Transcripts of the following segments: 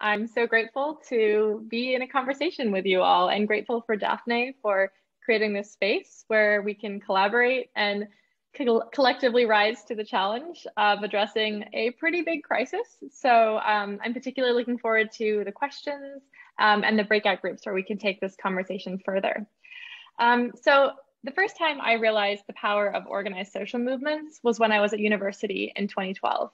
I'm so grateful to be in a conversation with you all and grateful for Dafne for creating this space where we can collaborate and co collectively rise to the challenge of addressing a pretty big crisis. So um, I'm particularly looking forward to the questions um, and the breakout groups where we can take this conversation further. Um, so the first time I realized the power of organized social movements was when I was at university in 2012.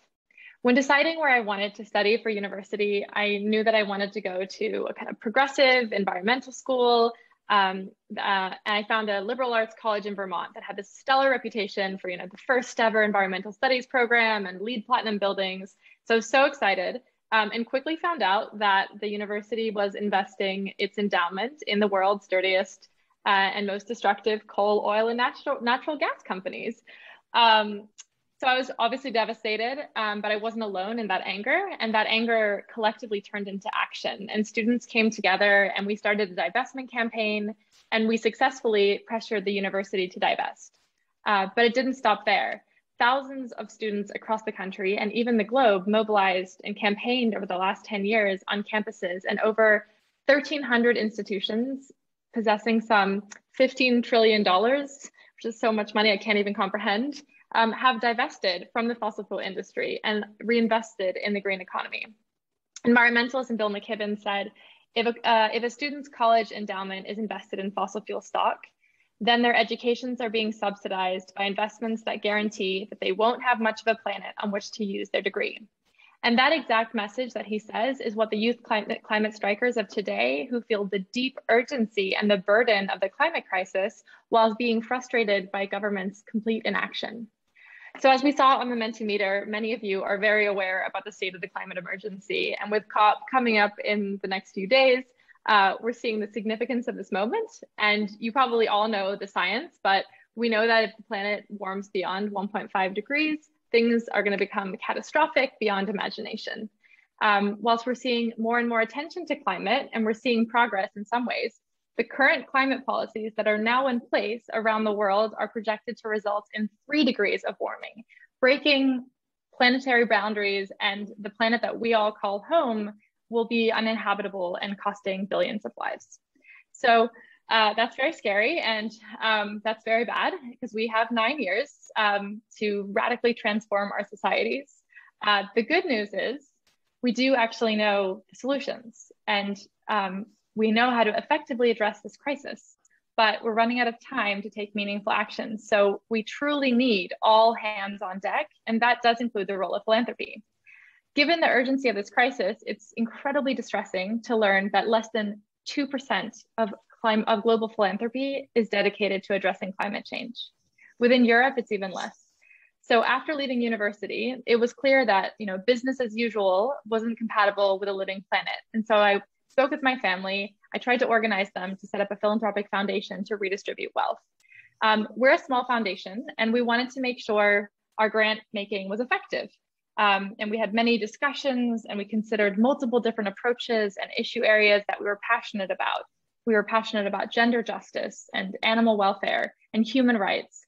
When deciding where I wanted to study for university, I knew that I wanted to go to a kind of progressive environmental school. Um, uh, and I found a liberal arts college in Vermont that had this stellar reputation for, you know, the first ever environmental studies program and LEED platinum buildings. So, so excited. Um, and quickly found out that the university was investing its endowment in the world's dirtiest uh, and most destructive coal, oil, and natural, natural gas companies. Um, so I was obviously devastated, um, but I wasn't alone in that anger. And that anger collectively turned into action. And students came together and we started a divestment campaign and we successfully pressured the university to divest. Uh, but it didn't stop there. Thousands of students across the country and even the globe mobilized and campaigned over the last 10 years on campuses and over 1,300 institutions possessing some $15 trillion, which is so much money I can't even comprehend, um, have divested from the fossil fuel industry and reinvested in the green economy. Environmentalist and Bill McKibben said, if a, uh, if a student's college endowment is invested in fossil fuel stock, then their educations are being subsidized by investments that guarantee that they won't have much of a planet on which to use their degree. And that exact message that he says is what the youth climate, climate strikers of today, who feel the deep urgency and the burden of the climate crisis while being frustrated by government's complete inaction. So as we saw on the Mentimeter, many of you are very aware about the state of the climate emergency. And with COP coming up in the next few days, uh, we're seeing the significance of this moment. And you probably all know the science, but we know that if the planet warms beyond 1.5 degrees, things are going to become catastrophic beyond imagination. Um, whilst we're seeing more and more attention to climate and we're seeing progress in some ways, the current climate policies that are now in place around the world are projected to result in three degrees of warming, breaking planetary boundaries, and the planet that we all call home will be uninhabitable and costing billions of lives. So uh, that's very scary and um, that's very bad because we have nine years um, to radically transform our societies. Uh, the good news is we do actually know solutions and um, we know how to effectively address this crisis, but we're running out of time to take meaningful action. So we truly need all hands on deck, and that does include the role of philanthropy. Given the urgency of this crisis, it's incredibly distressing to learn that less than 2% of, clim- of global philanthropy is dedicated to addressing climate change. Within Europe, it's even less. So after leaving university, it was clear that you know business as usual wasn't compatible with a living planet. And so I spoke with my family. I tried to organize them to set up a philanthropic foundation to redistribute wealth. Um, we're a small foundation and we wanted to make sure our grant making was effective. Um, and we had many discussions and we considered multiple different approaches and issue areas that we were passionate about. We were passionate about gender justice and animal welfare and human rights.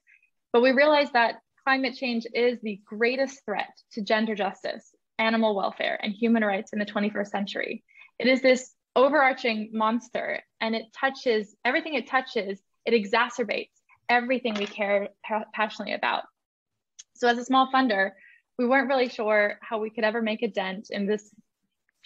But we realized that climate change is the greatest threat to gender justice, animal welfare, and human rights in the 21st century. It is this overarching monster and it touches everything it touches, it exacerbates everything we care passionately about. So, as a small funder, we weren't really sure how we could ever make a dent in this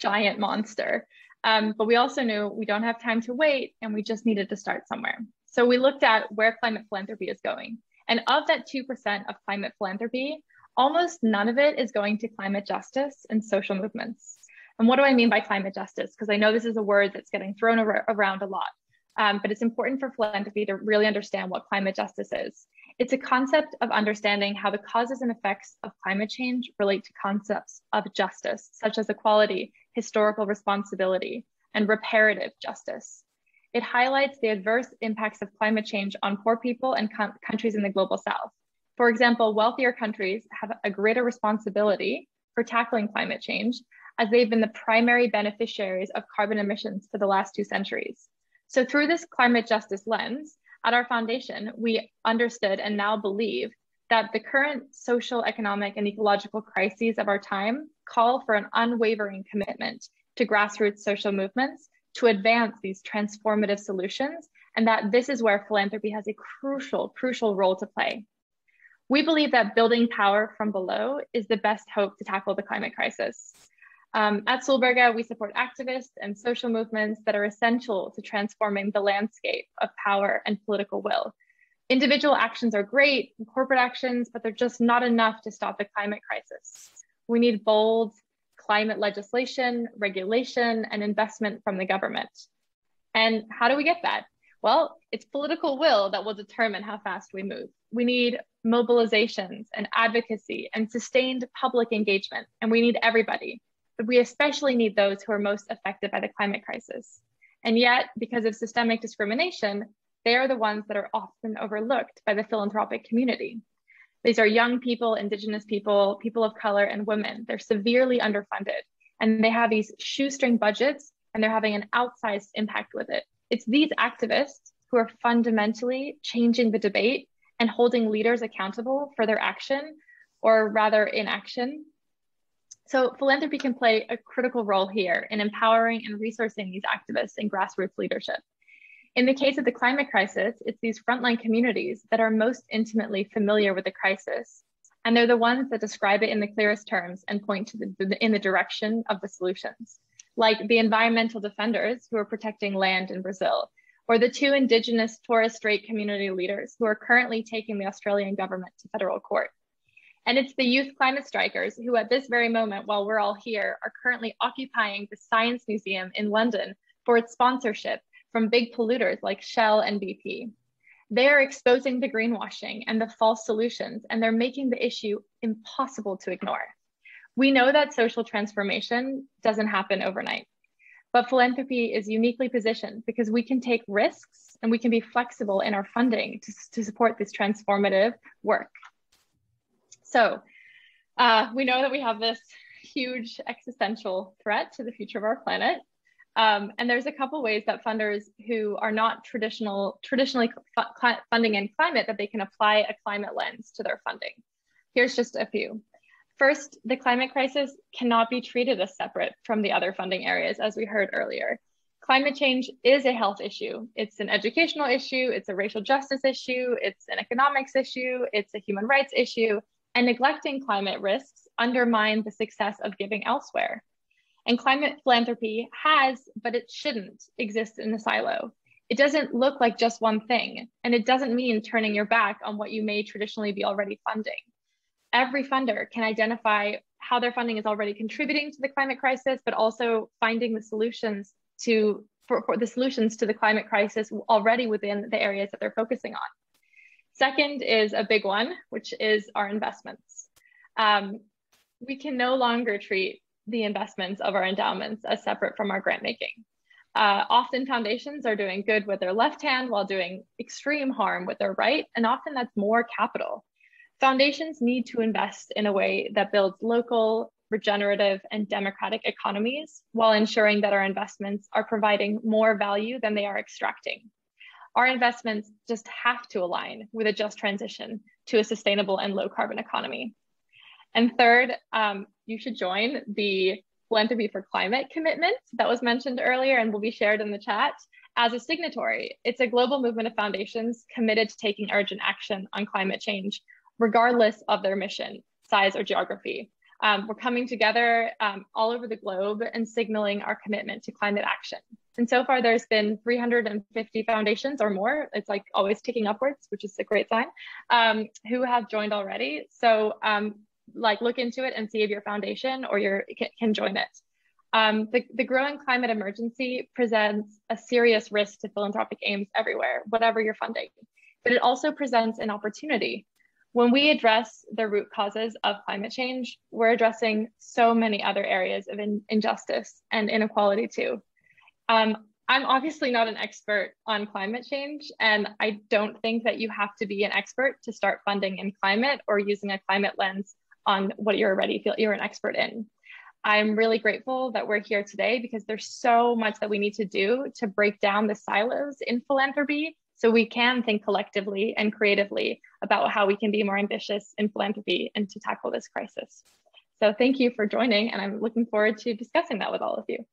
giant monster. Um, but we also knew we don't have time to wait and we just needed to start somewhere. So we looked at where climate philanthropy is going. And of that 2% of climate philanthropy, almost none of it is going to climate justice and social movements. And what do I mean by climate justice? Because I know this is a word that's getting thrown ar around a lot, um, but it's important for philanthropy to really understand what climate justice is. It's a concept of understanding how the causes and effects of climate change relate to concepts of justice, such as equality, historical responsibility, and reparative justice. It highlights the adverse impacts of climate change on poor people and countries in the global south. For example, wealthier countries have a greater responsibility for tackling climate change as they've been the primary beneficiaries of carbon emissions for the last two centuries. So through this climate justice lens, at our foundation, we understood and now believe that the current social, economic, and ecological crises of our time call for an unwavering commitment to grassroots social movements to advance these transformative solutions, and that this is where philanthropy has a crucial, crucial role to play. We believe that building power from below is the best hope to tackle the climate crisis. Um, at Solberga, we support activists and social movements that are essential to transforming the landscape of power and political will. Individual actions are great, corporate actions, but they're just not enough to stop the climate crisis. We need bold climate legislation, regulation, and investment from the government. And how do we get that? Well, it's political will that will determine how fast we move. We need mobilizations and advocacy and sustained public engagement, and we need everybody. We especially need those who are most affected by the climate crisis. And yet, because of systemic discrimination, they are the ones that are often overlooked by the philanthropic community. These are young people, Indigenous people, people of color, and women. They're severely underfunded, and they have these shoestring budgets, and they're having an outsized impact with it. It's these activists who are fundamentally changing the debate and holding leaders accountable for their action, or rather inaction. So philanthropy can play a critical role here in empowering and resourcing these activists and grassroots leadership. In the case of the climate crisis, it's these frontline communities that are most intimately familiar with the crisis. And they're the ones that describe it in the clearest terms and point to the, in the direction of the solutions, like the environmental defenders who are protecting land in Brazil, or the two indigenous Torres Strait community leaders who are currently taking the Australian government to federal court. And it's the youth climate strikers who at this very moment, while we're all here, are currently occupying the Science Museum in London for its sponsorship from big polluters like Shell and BP. They are exposing the greenwashing and the false solutions, and they're making the issue impossible to ignore. We know that social transformation doesn't happen overnight, but philanthropy is uniquely positioned because we can take risks and we can be flexible in our funding to, to support this transformative work. So uh, we know that we have this huge existential threat to the future of our planet. Um, and there's a couple ways that funders who are not traditional, traditionally funding in climate that they can apply a climate lens to their funding. Here's just a few. First, the climate crisis cannot be treated as separate from the other funding areas, as we heard earlier. Climate change is a health issue. It's an educational issue, it's a racial justice issue, it's an economics issue, it's a human rights issue, and neglecting climate risks undermine the success of giving elsewhere. And climate philanthropy has, but it shouldn't exist in a silo. It doesn't look like just one thing, and it doesn't mean turning your back on what you may traditionally be already funding. Every funder can identify how their funding is already contributing to the climate crisis, but also finding the solutions to for, for the solutions to the climate crisis already within the areas that they're focusing on. Second is a big one, which is our investments. Um, we can no longer treat the investments of our endowments as separate from our grant making. Uh, often foundations are doing good with their left hand while doing extreme harm with their right, and often that's more capital. Foundations need to invest in a way that builds local, regenerative, and democratic economies while ensuring that our investments are providing more value than they are extracting. Our investments just have to align with a just transition to a sustainable and low carbon economy. And third, um, you should join the Philanthropy for Climate commitment that was mentioned earlier and will be shared in the chat as a signatory. It's a global movement of foundations committed to taking urgent action on climate change, regardless of their mission, size, or geography. Um, we're coming together um, all over the globe and signaling our commitment to climate action. And so far, there's been 350 foundations or more. It's like always ticking upwards, which is a great sign, um, who have joined already. So um, like look into it and see if your foundation or your can join it. Um, the, the growing climate emergency presents a serious risk to philanthropic aims everywhere, whatever you're funding, but it also presents an opportunity. When we address the root causes of climate change, we're addressing so many other areas of in, injustice and inequality too. Um, I'm obviously not an expert on climate change, and I don't think that you have to be an expert to start funding in climate or using a climate lens on what you already feel you're an expert in. I'm really grateful that we're here today because there's so much that we need to do to break down the silos in philanthropy so we can think collectively and creatively about how we can be more ambitious in philanthropy and to tackle this crisis. So thank you for joining and I'm looking forward to discussing that with all of you.